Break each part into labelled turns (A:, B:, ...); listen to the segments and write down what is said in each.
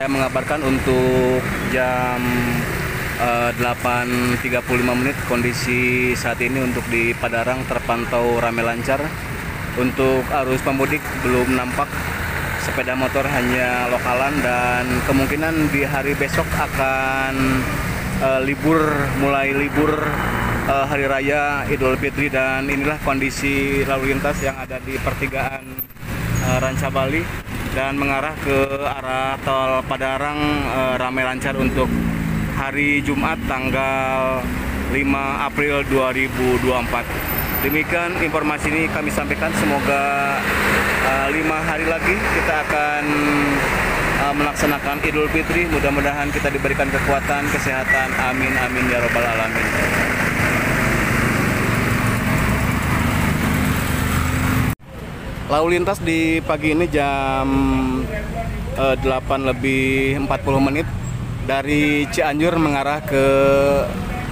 A: Saya mengabarkan untuk jam eh, 8.35 menit kondisi saat ini untuk di Padarang terpantau ramai lancar. Untuk arus pemudik belum nampak sepeda motor hanya lokalan dan kemungkinan di hari besok akan eh, libur mulai libur eh, hari raya Idul Fitri dan inilah kondisi lalu lintas yang ada di pertigaan Ranca Bali dan mengarah ke arah tol Padarang eh, ramai lancar untuk hari Jumat tanggal 5 April 2024. Demikian informasi ini kami sampaikan. Semoga eh, lima hari lagi kita akan eh, melaksanakan Idul Fitri. Mudah-mudahan kita diberikan kekuatan, kesehatan. Amin, amin ya robbal alamin. Lalu lintas di pagi ini jam eh, 8 lebih 40 menit dari Cianjur mengarah ke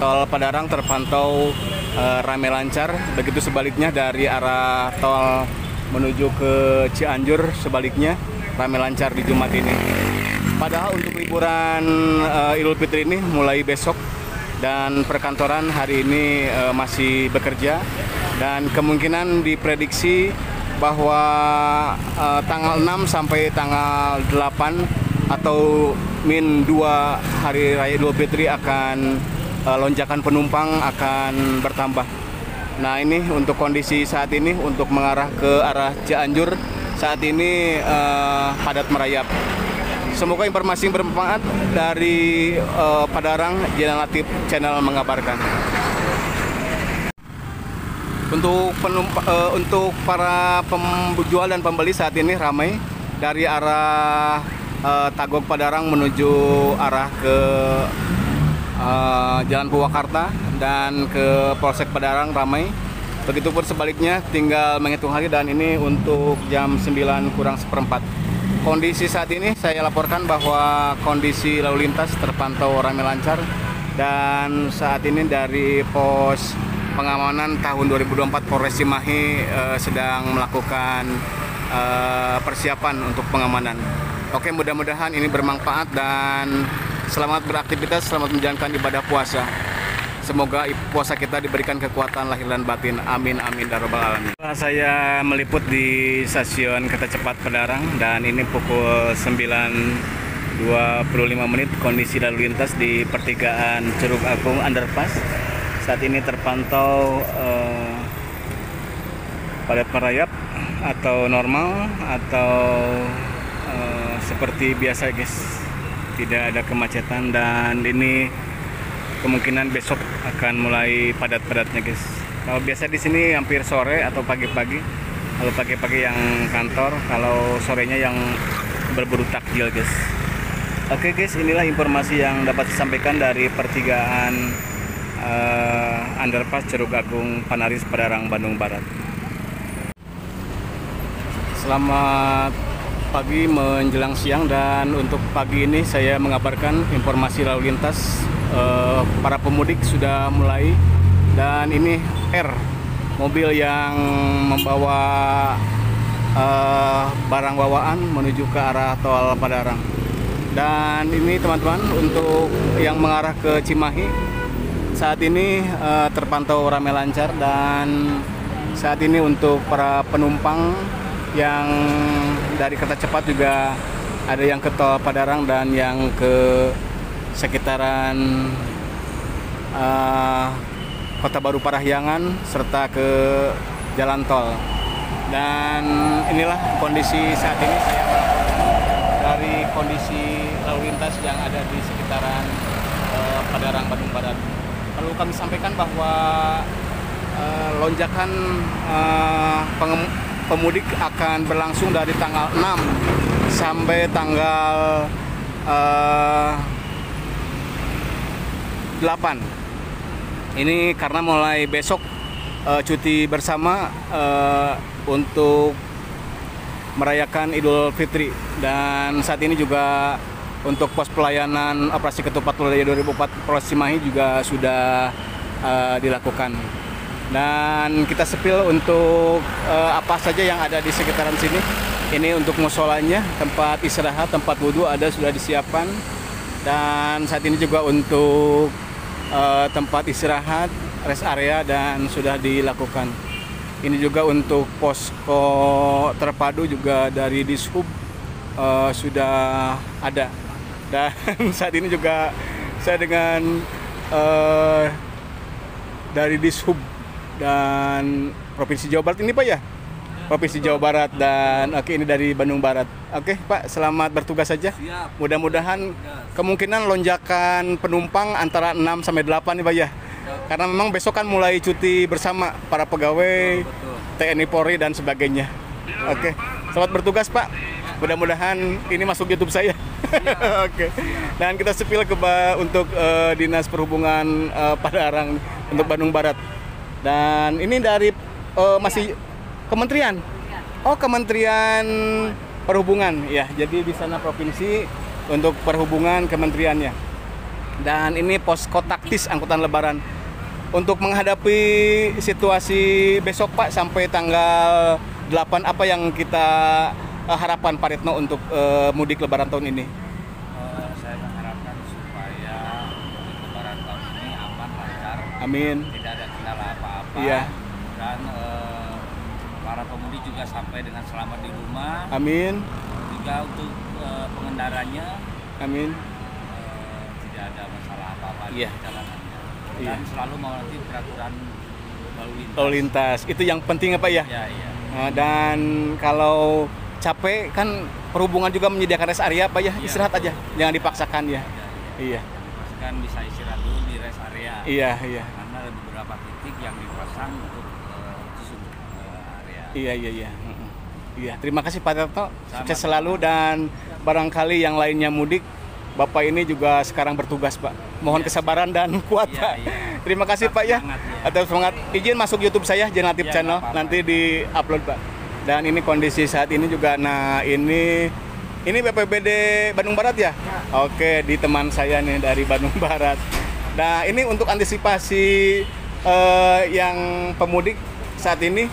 A: tol Padarang terpantau eh, ramai lancar. Begitu sebaliknya dari arah tol menuju ke Cianjur sebaliknya ramai lancar di Jumat ini. Padahal untuk liburan eh, Idul Fitri ini mulai besok dan perkantoran hari ini eh, masih bekerja dan kemungkinan diprediksi bahwa eh, tanggal 6 sampai tanggal 8 atau min 2 hari raya Idul Fitri akan eh, lonjakan penumpang akan bertambah. Nah, ini untuk kondisi saat ini untuk mengarah ke arah Cianjur saat ini eh, padat merayap. Semoga informasi bermanfaat dari eh, Padarang Jalan Latif Channel mengabarkan. Untuk penumpa, eh, untuk para penjual dan pembeli saat ini ramai dari arah eh, Tagok Padarang menuju arah ke eh, Jalan Purwakarta dan ke Polsek Padarang ramai. Begitupun sebaliknya tinggal menghitung hari dan ini untuk jam 9 kurang seperempat. Kondisi saat ini saya laporkan bahwa kondisi lalu lintas terpantau ramai lancar dan saat ini dari pos pengamanan tahun 2024 Polres Cimahi eh, sedang melakukan eh, persiapan untuk pengamanan. Oke, mudah-mudahan ini bermanfaat dan selamat beraktivitas, selamat menjalankan ibadah puasa. Semoga puasa kita diberikan kekuatan lahir dan batin. Amin amin ya alamin. Saya meliput di stasiun kereta cepat Pedarang dan ini pukul 9.25 menit kondisi lalu lintas di pertigaan Curug Agung Underpass. Saat ini terpantau eh, padat merayap atau normal atau eh, seperti biasa guys. Tidak ada kemacetan dan ini kemungkinan besok akan mulai padat-padatnya guys. Kalau biasa di sini hampir sore atau pagi-pagi. Kalau pagi-pagi yang kantor, kalau sorenya yang berburu takjil guys. Oke guys, inilah informasi yang dapat disampaikan dari pertigaan eh, underpass Curug Agung Panaris Padarang Bandung Barat. Selamat pagi menjelang siang dan untuk pagi ini saya mengabarkan informasi lalu lintas eh, para pemudik sudah mulai dan ini R mobil yang membawa eh, barang bawaan menuju ke arah tol Padarang dan ini teman-teman untuk yang mengarah ke Cimahi saat ini eh, terpantau ramai lancar dan saat ini untuk para penumpang yang dari kereta cepat juga ada yang ke tol Padarang dan yang ke sekitaran eh, Kota Baru Parahyangan serta ke jalan tol. Dan inilah kondisi saat ini saya dari kondisi lalu lintas yang ada di sekitaran eh, Padarang Bandung Barat. Perlu kami sampaikan bahwa eh, lonjakan pengem- pemudik akan berlangsung dari tanggal 6 sampai tanggal eh, 8. Ini karena mulai besok eh, cuti bersama eh, untuk merayakan Idul Fitri dan saat ini juga untuk pos pelayanan operasi ketupat Lodaya 2004 Polres Cimahi juga sudah eh, dilakukan dan kita sepil untuk eh, apa saja yang ada di sekitaran sini Ini untuk musolanya, tempat istirahat, tempat wudhu ada sudah disiapkan. Dan saat ini juga untuk uh, tempat istirahat, rest area dan sudah dilakukan. Ini juga untuk posko terpadu juga dari Dishub uh, sudah ada. Dan saat ini juga saya dengan uh, dari Dishub dan Provinsi Jawa Barat ini Pak ya? Provinsi Jawa Barat dan oke ini dari Bandung Barat. Oke Pak, selamat bertugas saja. Mudah-mudahan kemungkinan lonjakan penumpang antara 6 sampai 8 nih Pak ya. Karena memang besok kan mulai cuti bersama para pegawai TNI Polri dan sebagainya. Oke, selamat bertugas Pak. Mudah-mudahan ini masuk YouTube saya. Oke. Dan kita sepil ke untuk uh, Dinas Perhubungan uh, Padarang untuk Bandung Barat. Dan ini dari uh, masih kementerian. Oh, Kementerian Perhubungan ya. Jadi di sana provinsi untuk perhubungan kementeriannya. Dan ini posko taktis angkutan lebaran untuk menghadapi situasi besok Pak sampai tanggal 8 apa yang kita uh, harapan Pak Retno untuk uh, mudik lebaran tahun ini?
B: Uh, saya mengharapkan supaya mudik lebaran tahun ini aman lancar.
A: Amin.
B: Tidak ada kendala apa-apa.
A: Iya.
B: Dan uh, para pemudik juga sampai dengan selamat di rumah.
A: Amin.
B: Juga untuk uh, pengendaranya.
A: Amin.
B: Uh, tidak ada masalah apa-apa
A: iya.
B: di jalanannya.
A: Iya.
B: Dan selalu mematuhi peraturan lalu lintas.
A: Lalu lintas itu yang penting apa ya?
B: Ya, iya.
A: Nah, dan kalau capek kan perhubungan juga menyediakan rest area apa ya?
B: Iya,
A: Istirahat
B: betul.
A: aja, jangan dipaksakan ya.
B: Ya,
A: Iya.
B: Pastikan bisa istirahat dulu di rest area.
A: Iya, iya.
B: Karena ada beberapa titik yang dipasang untuk uh, uh, area.
A: Iya, iya, iya. Iya, terima kasih Pak Tarto. Sukses selalu dan barangkali yang lainnya mudik Bapak ini juga sekarang bertugas, Pak. Mohon
B: Iya.
A: kesabaran dan kuat,
B: Iya,
A: Pak.
B: iya.
A: Terima kasih, Pak ya.
B: semangat, ya.
A: Atas semangat. Izin masuk YouTube saya Jenatif
B: Iya,
A: Channel nanti di-upload, Pak. Dan ini kondisi saat ini juga nah ini ini BPBD Bandung Barat ya? Oke, di teman saya nih dari Bandung Barat. Nah, ini untuk antisipasi eh, yang pemudik saat ini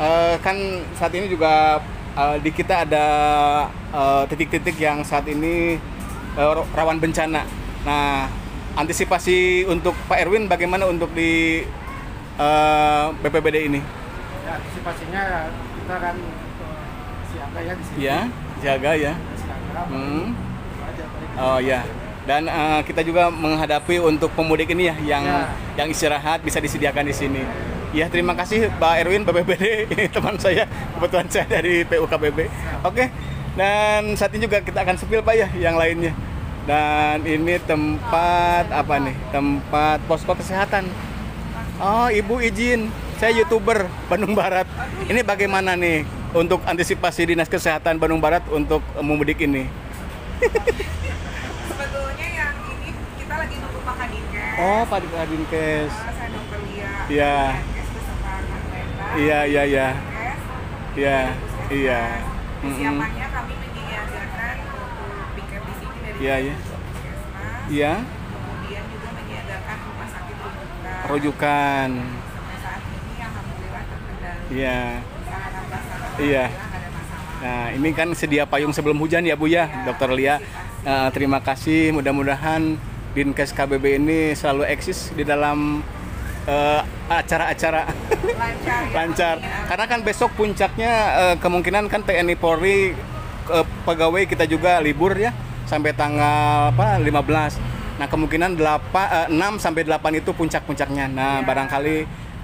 A: eh, kan saat ini juga eh, di kita ada eh, titik-titik yang saat ini eh, rawan bencana. Nah, antisipasi untuk Pak Erwin bagaimana untuk di eh, BPBD ini?
C: Ya, antisipasinya kita kan siaga ya di sini.
A: Ya, jaga ya.
C: Siaga,
A: Hmm.
C: itu aja paling.
A: Oh ya. Dan eh, kita juga menghadapi untuk pemudik ini ya yang
C: Ya.
A: yang istirahat bisa disediakan di sini. Ya, terima kasih Pak Erwin BPBD ini teman saya kebetulan saya dari PUKBB. Oke. Dan saat ini juga kita akan sepil Pak ya yang lainnya. Dan ini tempat apa nih? Tempat posko kesehatan. Oh, Ibu izin. Saya YouTuber Bandung Barat. Ini bagaimana nih untuk antisipasi Dinas Kesehatan Bandung Barat untuk eh, memudik ini?
D: Sebetulnya yang ini kita lagi nunggu Pak Kadinkes.
A: Oh, Pak Dinkes.
D: Uh, saya dokter Lia.
A: Iya. Iya, iya, iya. Iya,
D: Puskesmas.
A: iya.
D: Persiapannya kami menyiagakan untuk piket di sini dari
A: Iya, iya. Iya,
D: Kemudian juga menyiagakan rumah sakit rujukan.
A: rujukan.
D: Sampai saat ini alhamdulillah terkendali.
A: Iya. Iya. Nah, ini kan sedia payung sebelum hujan ya, Bu ya, Dokter Lia. Eh, terima kasih. Mudah-mudahan Dinkes KBB ini selalu eksis di dalam eh, acara-acara
D: Lancar. ya,
A: lancar.
D: amin, amin.
A: Karena kan besok puncaknya eh, kemungkinan kan TNI Polri eh, pegawai kita juga libur ya sampai tanggal apa 15. Nah, kemungkinan 8 eh, 6 sampai 8 itu puncak-puncaknya. Nah,
D: Iya.
A: barangkali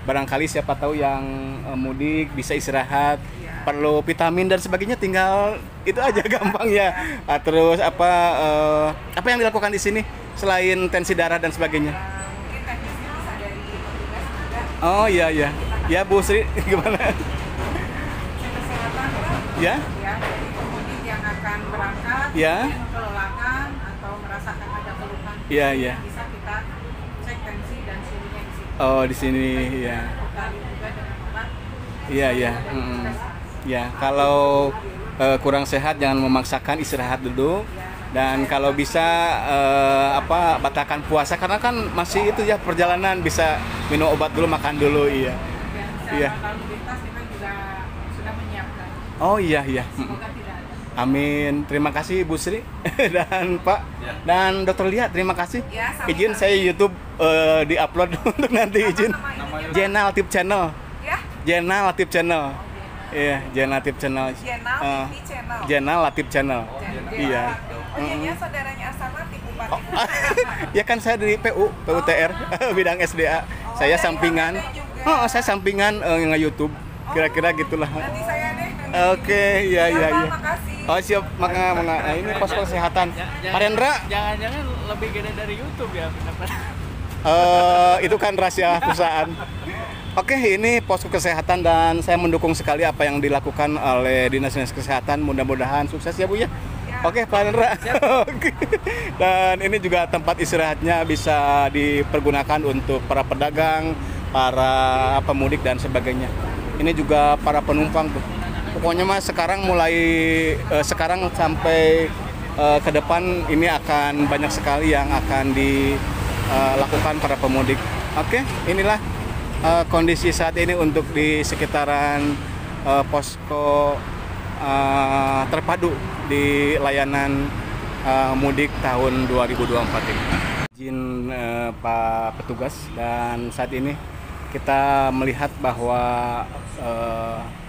A: barangkali siapa tahu yang eh, mudik bisa istirahat,
D: Iya.
A: perlu vitamin dan sebagainya tinggal itu aja gampang ya. Ah, terus apa eh, apa yang dilakukan di sini selain tensi darah dan sebagainya?
D: Uh, juga
A: Oh iya iya. Ya Bu Sri gimana? Ya?
D: ya yang akan berangkat
A: Ya.
D: kelelahan atau merasakan ada keluhan
A: Iya, iya.
D: bisa kita cek tensi dan suhunya di situ
A: Oh di sini ya. Iya iya. Ya kalau eh, kurang sehat jangan memaksakan istirahat dulu dan kalau bisa eh, apa batalkan puasa karena kan masih itu ya perjalanan bisa minum obat dulu makan dulu iya.
D: secara
A: Iya. Oh iya iya.
D: Semoga.
A: Amin. Terima kasih Bu Sri dan Pak
B: Ya.
A: dan Dokter Lia. Terima kasih.
D: Ya, sama-sama.
A: Izin saya YouTube eh, di-upload untuk nanti izin.
D: Nama ininya, Pak?
A: Jenal Tip Channel.
D: Ya,
A: Jenal Latif Channel. Iya, Jenal Latif Channel.
D: Jenal
A: Eh,
D: TV Channel.
A: Jenal Latif Channel.
B: Oh, Jenal.
A: Iya.
D: Oh, iya, iya, saudaranya Pak.
A: Oh, ya kan saya dari PU, PUTR, bidang SDA. saya
D: dari
A: sampingan.
D: Hamada juga.
A: Oh, saya sampingan eh, nge-YouTube. Kira-kira gitulah.
D: Nanti saya deh.
A: Oke, iya iya
D: Pak,
A: iya.
D: Makasih.
A: Oh siap, maka, maka nah, ini posko kesehatan. Pak Rendra,
B: Jangan-jangan lebih gede dari YouTube ya benar
A: eh, itu kan rahasia perusahaan. Oke, ini posko kesehatan dan saya mendukung sekali apa yang dilakukan oleh Dinas Dinas Kesehatan. Mudah-mudahan sukses ya Bu ya. Oke, Pak Rendra. Oke. Dan ini juga tempat istirahatnya bisa dipergunakan untuk para pedagang, para pemudik dan sebagainya. Ini juga para penumpang tuh. Pokoknya mas sekarang mulai eh, sekarang sampai eh, ke depan ini akan banyak sekali yang akan dilakukan para pemudik. Oke, inilah eh, kondisi saat ini untuk di sekitaran eh, posko eh, terpadu di layanan eh, mudik tahun 2024 ini. Izin eh, Pak petugas dan saat ini kita melihat bahwa eh,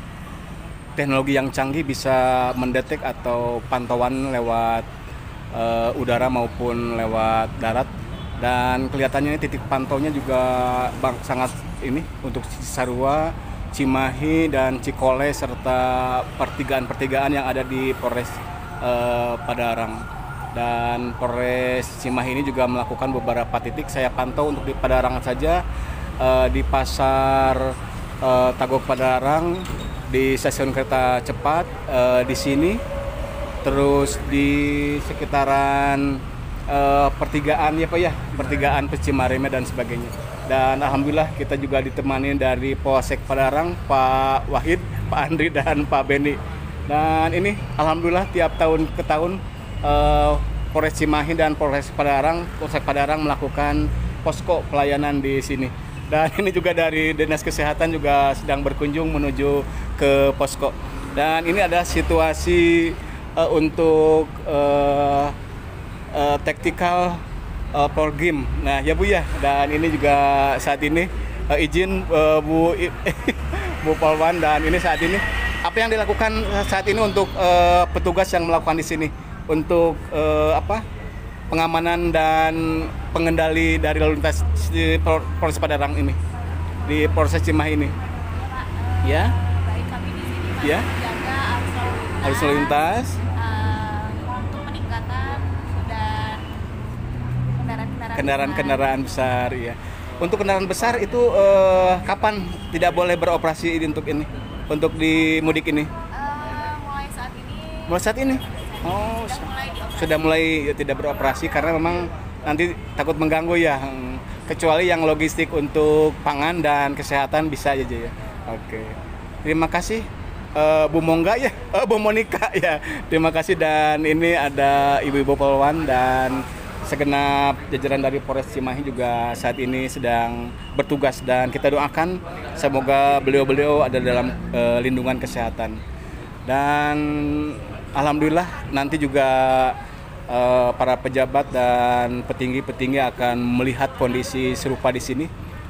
A: teknologi yang canggih bisa mendetek atau pantauan lewat eh, udara maupun lewat darat. Dan kelihatannya ini titik pantaunya juga bang, sangat ini untuk Sarua, Cimahi dan Cikole serta pertigaan-pertigaan yang ada di Polres eh, Padarang dan Polres Cimahi ini juga melakukan beberapa titik. Saya pantau untuk di Padarangan saja eh, di pasar Tagok Padarang di stasiun kereta cepat eh, di sini. Terus di sekitaran eh, pertigaan ya pak ya pertigaan Pecimareme dan sebagainya. Dan alhamdulillah kita juga ditemani dari Polsek Padarang Pak Wahid Pak Andri dan Pak Beni dan ini alhamdulillah tiap tahun ke tahun eh, Polres Cimahi dan Polres Padarang Polsek Padarang melakukan posko pelayanan di sini. Dan ini juga dari Dinas Kesehatan juga sedang berkunjung menuju ke posko dan ini ada situasi eh, untuk eh, eh, tactical eh, program. Nah, ya Bu ya. Dan ini juga saat ini eh, izin eh, Bu Bu Polwan dan ini saat ini apa yang dilakukan saat ini untuk eh, petugas yang melakukan di sini untuk eh, apa? pengamanan dan pengendali dari lalu lintas di Pol- Polres Padarang ini di Polres Cimahi ini. Ya,
E: baik kami di sini masih
A: Ya.
E: menjaga arus lalu lintas, eh, untuk peningkatan dan kendaraan-kendaraan
A: kendaraan-kendaraan besar ya. Untuk kendaraan besar itu eh, kapan tidak boleh beroperasi ini untuk ini? Untuk di mudik ini?
E: Eh, mulai saat ini
A: Mulai saat ini? Oh,
E: sudah mulai
A: sudah mulai ya, tidak beroperasi karena memang nanti takut mengganggu ya. Kecuali yang logistik untuk pangan dan kesehatan bisa aja ya. Oke. Terima kasih eh, Bu Mongga ya, eh, Bu Monika ya. Terima kasih dan ini ada Ibu-ibu Polwan dan segenap jajaran dari Polres Cimahi juga saat ini sedang bertugas dan kita doakan semoga beliau-beliau ada dalam eh, lindungan kesehatan. Dan alhamdulillah nanti juga eh, para pejabat dan petinggi-petinggi akan melihat kondisi serupa di sini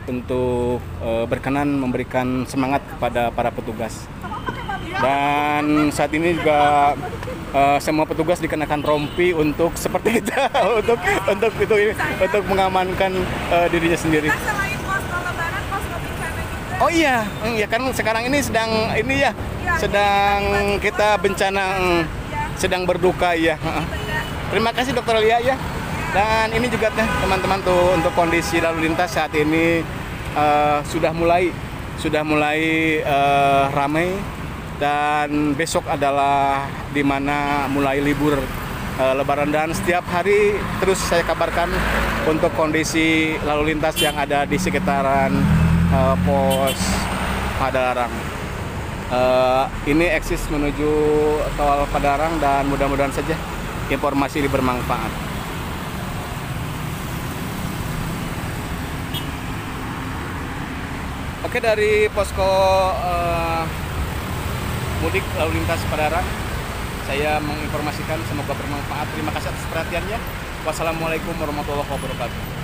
A: untuk berkenan memberikan semangat kepada para petugas. Dan saat ini juga eh, semua petugas dikenakan rompi untuk seperti kita untuk untuk itu untuk mengamankan eh, dirinya sendiri.
D: Juga.
A: Oh iya, mm, ya kan sekarang ini sedang ini ya, sedang kita bencana, mm, sedang berduka ya. heeh. Terima kasih Dokter Lia ya. Dan ini juga teman-teman tuh untuk kondisi lalu lintas saat ini eh, sudah mulai sudah mulai eh, ramai dan besok adalah di mana mulai libur eh, Lebaran dan setiap hari terus saya kabarkan untuk kondisi lalu lintas yang ada di sekitaran eh, pos Padalarang. Eh, ini eksis menuju tol Padarang dan mudah-mudahan saja informasi ini bermanfaat. Oke dari posko eh, mudik lalu lintas Padalarang. Saya menginformasikan semoga bermanfaat. Terima kasih atas perhatiannya. Wassalamualaikum warahmatullahi wabarakatuh.